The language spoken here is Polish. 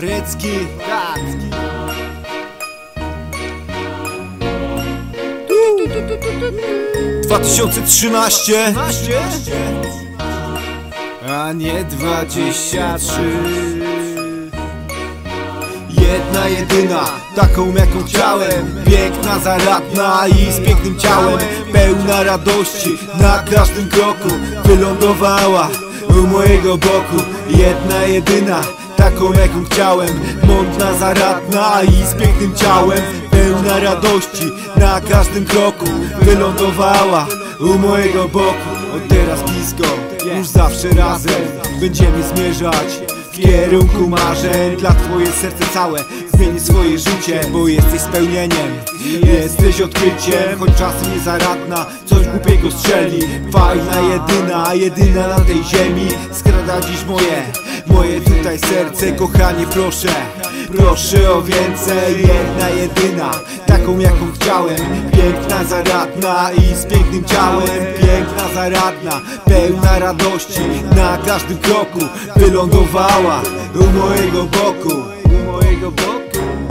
Arecki Tacki 2013 A nie 23 Jedna jedyna, taką jaką chciałem. Piękna, zaradna i z pięknym ciałem. Pełna radości na każdym kroku. Wylądowała u mojego boku. Jedna jedyna, taką jaką chciałem. Mądra, zaradna i z pięknym ciałem. Pełna radości na każdym kroku Wylądowała u mojego boku. Od teraz blisko, już zawsze razem Będziemy zmierzać kierunku marzeń Dla twoje serce całe. Zmieni swoje życie Bo jesteś spełnieniem, jesteś odkryciem Choć czasem niezaradna, coś głupiego strzeli. Fajna, jedyna, jedyna na tej ziemi. Skrada dziś moje, moje tutaj serce. Kochanie proszę, proszę o więcej. Jedna, jedyna, taką jaką chciałem. Piękna, zaradna i z pięknym ciałem Piękna pełna radości Na każdym kroku wylądowała U mojego boku. U mojego boku.